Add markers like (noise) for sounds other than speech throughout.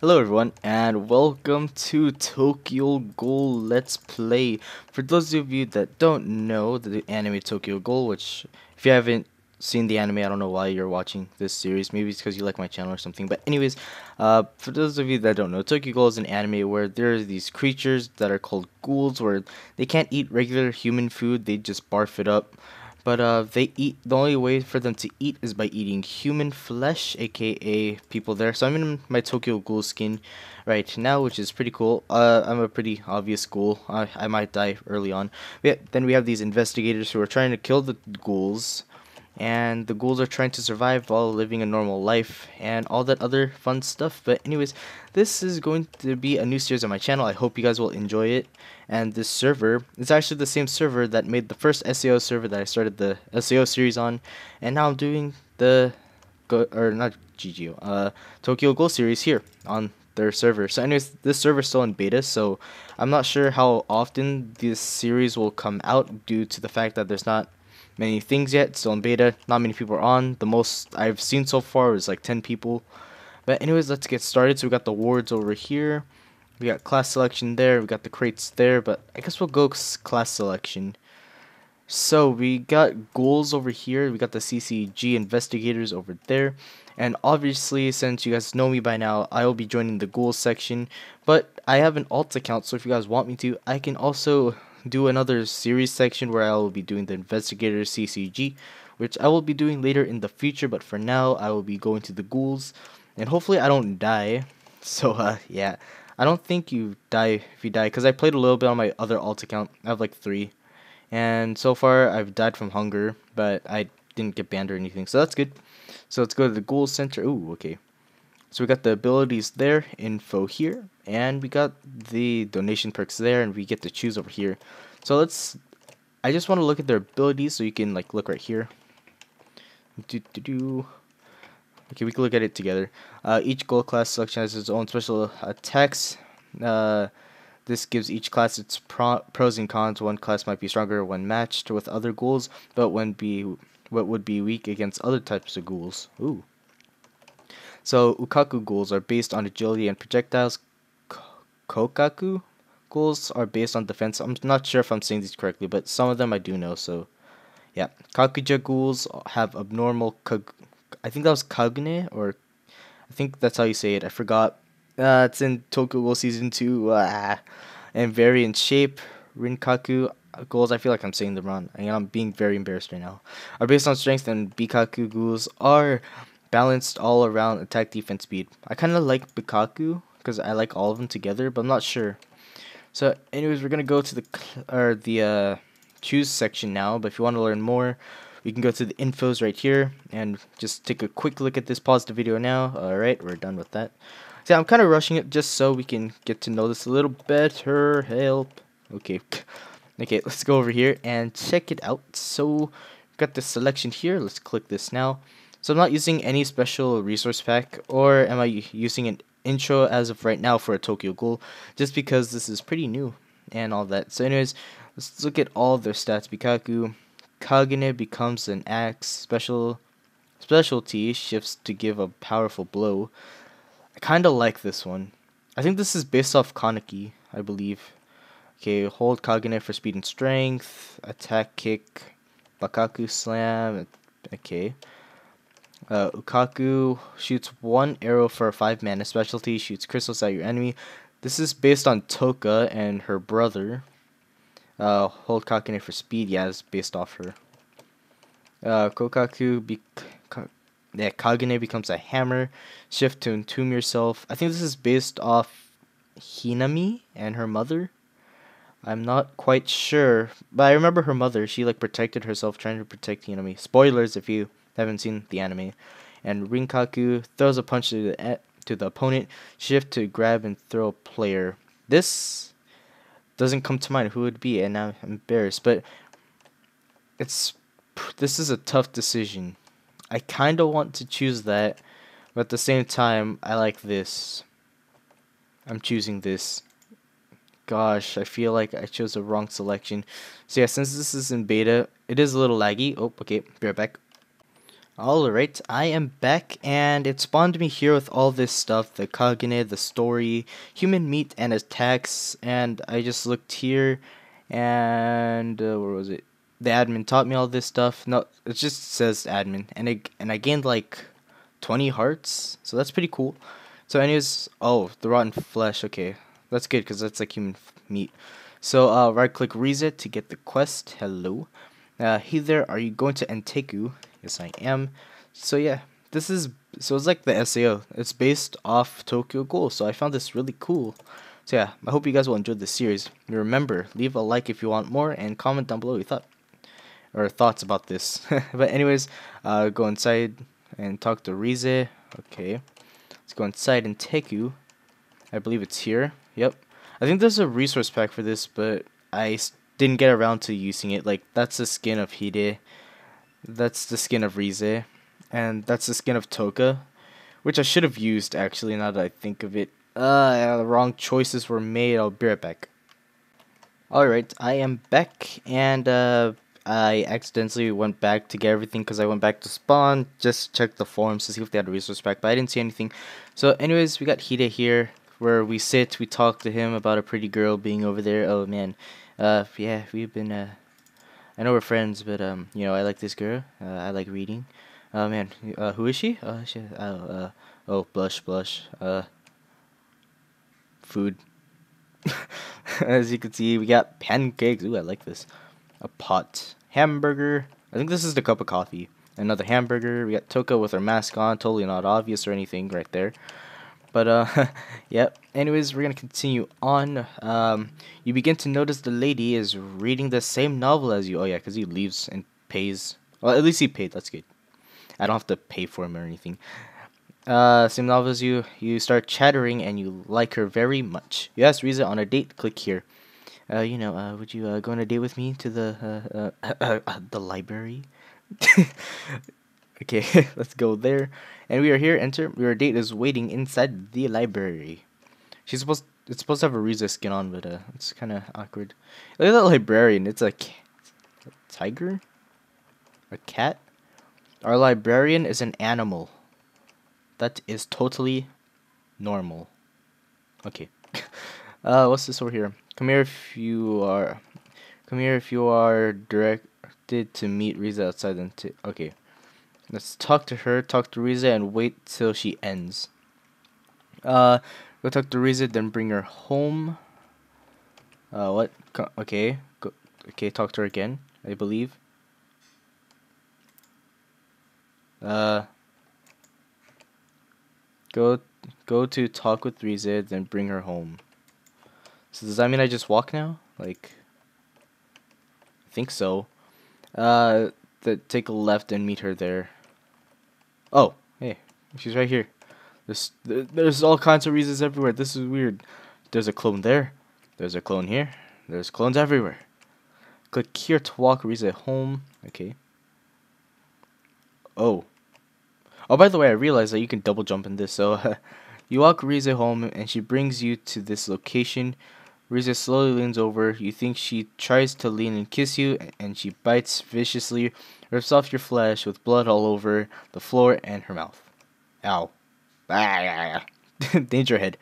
Hello everyone and welcome to Tokyo Ghoul Let's Play. For those of you that don't know the anime Tokyo Ghoul, which if you haven't seen the anime, I don't know why you're watching this series. Maybe it's because you like my channel or something. But anyways, uh, for those of you that don't know, Tokyo Ghoul is an anime where there are these creatures that are called ghouls where they can't eat regular human food, they just barf it up. But uh, they eat. The only way for them to eat is by eating human flesh, aka people there. So I'm in my Tokyo Ghoul skin right now, which is pretty cool. Uh, I'm a pretty obvious ghoul. I, I might die early on. Then we have these investigators who are trying to kill the ghouls and the ghouls are trying to survive while living a normal life and all that other fun stuff. But anyways, this is going to be a new series on my channel. I hope you guys will enjoy it. And this server is actually the same server that made the first SAO server that I started the SAO series on, and now I'm doing the go or not GGO, uh, Tokyo Ghoul series here on their server. So anyways, this server is still in beta, so I'm not sure how often this series will come out due to the fact that there's not many things yet. Still in beta. Not many people are on. The most I've seen so far is like 10 people. But anyways, let's get started. So we got the wards over here. We got class selection there. We got the crates there. But I guess we'll go class selection. So we got ghouls over here. We got the CCG investigators over there. And obviously, since you guys know me by now, I will be joining the ghouls section. But I have an alt account, so if you guys want me to, I can also do another series section where I will be doing the investigator CCG, which I will be doing later in the future. But for now, I will be going to the ghouls, and hopefully I don't die. (laughs) So uh, yeah, I don't think you die if you die because I played a little bit on my other alt account. I have like three, and so far I've died from hunger, but I didn't get banned or anything, so that's good. So let's go to the ghoul center. Ooh, okay. So we got the abilities there, info here, and we got the donation perks there, and we get to choose over here. So let's, I just want to look at their abilities so you can like look right here. Do, do, do. Okay, we can look at it together. Uh, each ghoul class selection has its own special attacks. Uh, this gives each class its pro pros and cons. One class might be stronger when matched with other ghouls, but when be what would be weak against other types of ghouls. Ooh. So Ukaku ghouls are based on agility and projectiles. Kokaku ghouls are based on defense. I'm not sure if I'm saying these correctly, but some of them I do know. So, yeah, Kakuja ghouls have abnormal. I think that was Kagne, or I think that's how you say it. I forgot. Uh, it's in Tokyo Ghoul season two. Uh, and vary in shape. Rinkaku ghouls. I feel like I'm saying them wrong, and I'm being very embarrassed right now. Are based on strength, and Bikaku ghouls are balanced all around attack, defense, speed. I kind of like Bikaku because I like all of them together, but I'm not sure. So, anyways, we're gonna go to the or the uh, choose section now. But if you want to learn more, we can go to the infos right here and just take a quick look at this. Pause the video now. All right, we're done with that. So I'm kind of rushing it just so we can get to know this a little better. Help. Okay. (laughs) Okay, let's go over here and check it out. So, got the selection here. Let's click this now. So I'm not using any special resource pack or am I using an intro as of right now for a Tokyo Ghoul just because this is pretty new and all that. So anyways, let's look at all their stats. Bikaku, Kagane becomes an axe. Special specialty shifts to give a powerful blow. I kind of like this one. I think this is based off Kaneki, I believe. Okay, hold Kagane for speed and strength. Attack kick. Bakaku slam. Okay. Uh, Ukaku shoots one arrow for a 5 mana specialty, shoots crystals at your enemy. This is based on Toka and her brother. Uh, hold Kagane for speed, yeah, it's based off her. Uh, Kokaku, be yeah, Kagane becomes a hammer. Shift to entomb yourself. I think this is based off Hinami and her mother. I'm not quite sure, but I remember her mother. She like protected herself, trying to protect Hinami. Spoilers if you haven't seen the anime. And Rinkaku throws a punch to the to the opponent. Shift to grab and throw player. This doesn't come to mind who would be, and I'm embarrassed. But it's this is a tough decision. I kind of want to choose that, but at the same time, I like this. I'm choosing this. Gosh, I feel like I chose the wrong selection. So yeah, since this is in beta, it is a little laggy. Oh, okay, be right back. Alright, I am back, and it spawned me here with all this stuff, the Kagane, the story, human meat, and attacks, and I just looked here, and, uh, where was it? The admin taught me all this stuff, no, it just says admin, and, it, and I gained like 20 hearts, so that's pretty cool. So anyways, oh, the rotten flesh, okay, that's good, because that's like human meat. So, uh, right click reset to get the quest, hello. Uh, hey there, are you going to Anteiku? Yes, I am. So yeah, this is so it's like the SAO. It's based off Tokyo Ghoul. So I found this really cool. So yeah, I hope you guys will enjoy this series. Remember, leave a like if you want more, and comment down below your thought or thoughts about this. (laughs) but anyways, uh, go inside and talk to Rize. Okay, let's go inside and take you. I believe it's here. Yep. I think there's a resource pack for this, but I didn't get around to using it. Like that's the skin of Hide that's the skin of Rize. And that's the skin of Toka. Which I should have used, actually, now that I think of it. Uh, yeah, the wrong choices were made. I'll be right back. Alright, I am back. And, uh, I accidentally went back to get everything because I went back to spawn. Just check the forums to see if they had a resource pack. But I didn't see anything. So, anyways, we got Hide here. Where we sit, we talk to him about a pretty girl being over there. Oh, man. Uh, yeah, we've been, uh, I know we're friends, but um, you know, I like this girl. Uh, I like reading. Oh man, uh, who is she? Oh, she, oh, uh, oh, blush, blush. Uh, food. (laughs) As you can see, we got pancakes. Ooh, I like this. A pot, hamburger. I think this is the cup of coffee. Another hamburger. We got Toka with her mask on. Totally not obvious or anything right there. But uh, (laughs) yep. Anyways, we're gonna continue on. Um, you begin to notice the lady is reading the same novel as you. Oh yeah, because he leaves and pays. Well, at least he paid. That's good. I don't have to pay for him or anything. Uh, same novel as you. You start chattering and you like her very much. You ask Rize on a date. Click here. Uh, you know, uh, would you uh, go on a date with me to the uh, uh (coughs) the library? (laughs) okay, (laughs) let's go there. And we are here. Enter. Your date is waiting inside the library. She's supposed. It's supposed to have a Rize skin on, but uh, it's kind of awkward. Look at that librarian. It's a, a tiger, a cat. Our librarian is an animal. That is totally normal. Okay. (laughs) uh, what's this over here? Come here if you are. Come here if you are directed to meet Rize outside. Then okay. Let's talk to her, talk to Riza, and wait till she ends. Uh, go talk to Rize, then bring her home. Uh, what? Okay, go. Okay, talk to her again. I believe. Uh, go, go to talk with Riza, then bring her home. So does that mean I just walk now? Like, I think so. Uh, the, take a left and meet her there. Oh, hey, she's right here. There's, there's all kinds of reasons everywhere. This is weird. There's a clone there. There's a clone here. There's clones everywhere. Click here to walk Rize home. Okay. Oh. Oh, by the way, I realized that you can double jump in this. So, (laughs) you walk Rize home, and she brings you to this location. Rize slowly leans over. You think she tries to lean and kiss you, and she bites viciously, rips off your flesh with blood all over the floor and her mouth. Ow. (laughs) Danger head.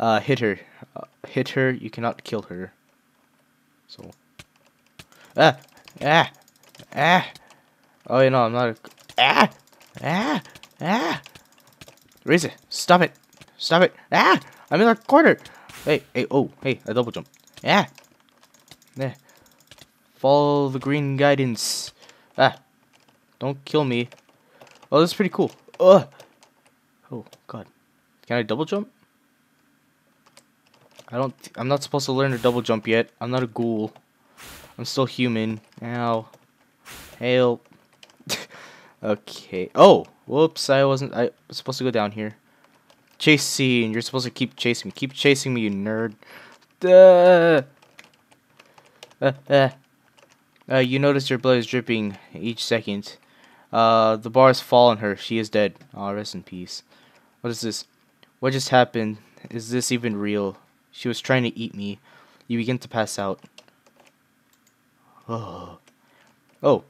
Uh, hit her. Uh, hit her. You cannot kill her. So. Ah! Ah! Ah! Oh, you know, I'm not a. Ah! Ah! Ah! Rize, stop it! Stop it! Ah! I'm in a corner! Hey, hey, oh, hey, a double jump. Yeah. There. Follow the green guidance. Ah. Don't kill me. Oh, this is pretty cool. Ugh. Oh, God. Can I double jump? I don't... I'm not supposed to learn to double jump yet. I'm not a ghoul. I'm still human. Ow. Help. (laughs) okay. Oh! Whoops, I wasn't... I was supposed to go down here. Chase scene. You're supposed to keep chasing me. Keep chasing me, you nerd. Duh. Uh, uh. Uh, you notice your blood is dripping each second. Uh, the bars fall on her. She is dead. Oh, rest in peace. What is this? What just happened? Is this even real? She was trying to eat me. You begin to pass out. (sighs) Oh. Oh.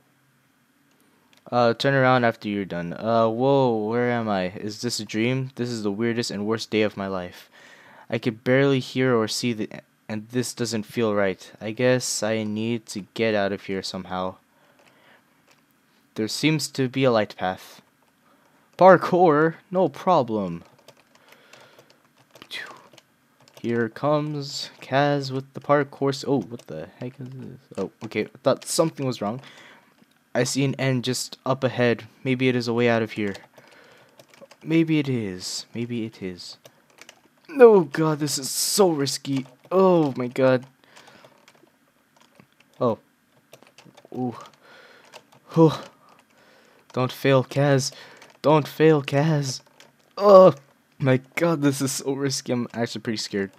Uh, turn around after you're done. Uh, whoa, where am I? Is this a dream? This is the weirdest and worst day of my life. I could barely hear or see the, and this doesn't feel right. I guess I need to get out of here somehow. There seems to be a light path. Parkour, no problem. Here comes Kaz with the parkour. Oh, what the heck is this? Oh, okay. I thought something was wrong. I see an end just up ahead. Maybe it is a way out of here. Maybe it is. Maybe it is. Oh god, this is so risky. Oh my god. Oh. Ooh. Oh. Don't fail, Kaz. Don't fail, Kaz. Oh my god, this is so risky. I'm actually pretty scared.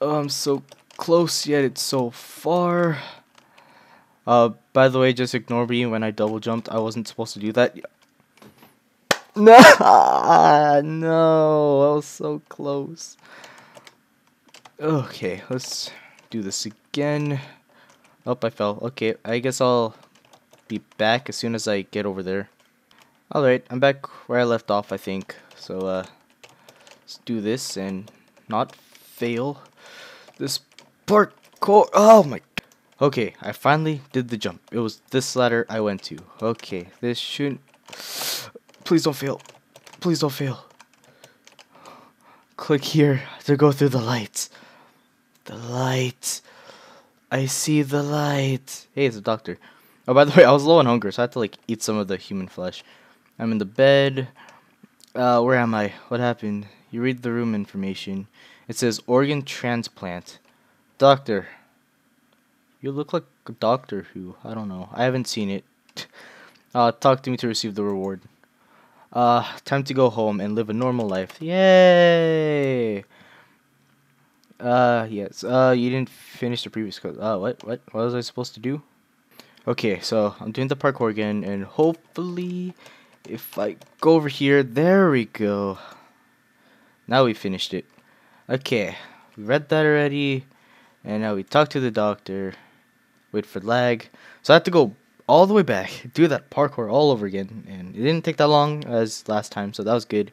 Oh, I'm so close yet it's so far. Uh, by the way, just ignore me when I double jumped. I wasn't supposed to do that. No, (laughs) no, I was so close. Okay, let's do this again. Oh, I fell. Okay, I guess I'll be back as soon as I get over there. Alright, I'm back where I left off, I think. So, uh, let's do this and not fail this parkour. Oh my Okay, I finally did the jump. It was this ladder I went to. Okay, this shouldn't... Please don't fail. Please don't fail. Click here to go through the lights. The light. I see the light. Hey, it's a doctor. Oh, by the (laughs) way, I was low on hunger, so I had to, like, eat some of the human flesh. I'm in the bed. Uh, where am I? What happened? You read the room information. It says organ transplant. Doctor, you look like a Doctor Who. I don't know. I haven't seen it. (laughs) uh, talk to me to receive the reward. Uh, time to go home and live a normal life. Yay! Uh, yes. Uh, you didn't finish the previous code. Uh, what? What? What was I supposed to do? Okay, so I'm doing the parkour again, and hopefully, if I go over here, there we go. Now we finished it. Okay, we read that already, and now we talk to the doctor wait for lag. So I had to go all the way back, (laughs) do that parkour all over again, and it didn't take that long as last time, so that was good.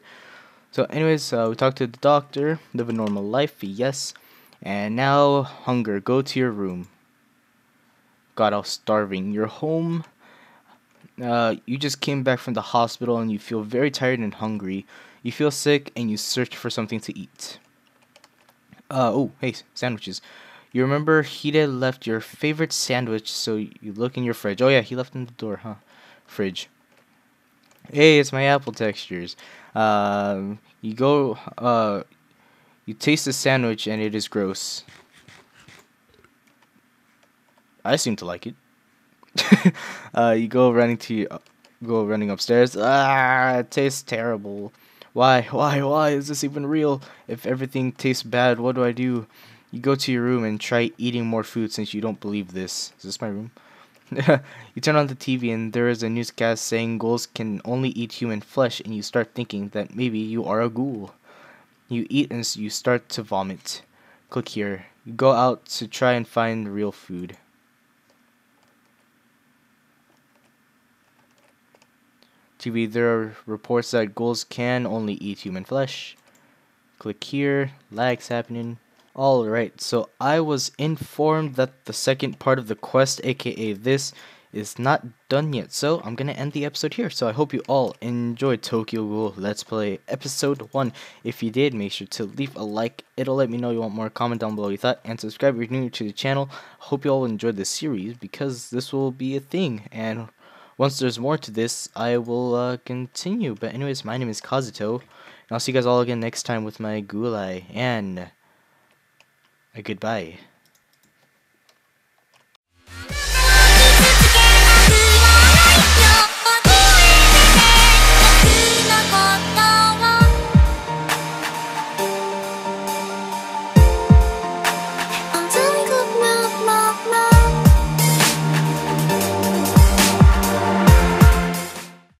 So, anyways, uh, we talked to the doctor, live a normal life, yes, and now hunger, go to your room. God, I was starving. You're home. Uh, you just came back from the hospital and you feel very tired and hungry. You feel sick and you search for something to eat. Uh, oh, hey, sandwiches. You remember Hide left your favorite sandwich, so you look in your fridge. Oh yeah, he left in the door, huh? Fridge. Hey, it's my apple textures. Um, you go, uh, you taste the sandwich and it is gross. I seem to like it. (laughs) uh, you go running to, uh, go running upstairs. Ah, it tastes terrible. Why, why, why is this even real? If everything tastes bad, what do I do? You go to your room and try eating more food since you don't believe this. Is this my room? (laughs) you turn on the TV and there is a newscast saying ghouls can only eat human flesh, and you start thinking that maybe you are a ghoul. You eat and you start to vomit. Click here. You go out to try and find real food. TV, there are reports that ghouls can only eat human flesh. Click here. Lag's happening. Alright, so I was informed that the second part of the quest, aka this, is not done yet. So I'm gonna end the episode here. So I hope you all enjoyed Tokyo Ghoul Let's Play episode 1. If you did, make sure to leave a like. It'll let me know you want more. Comment down below you thought. And subscribe if you're new to the channel. Hope you all enjoyed this series because this will be a thing. And once there's more to this, I will uh, continue. But anyways, my name is Kazuto. And I'll see you guys all again next time with my Gulai. And... A goodbye.